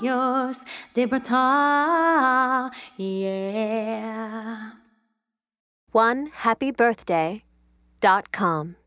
Yours, Debrata, yeah. One happy birthday dot com.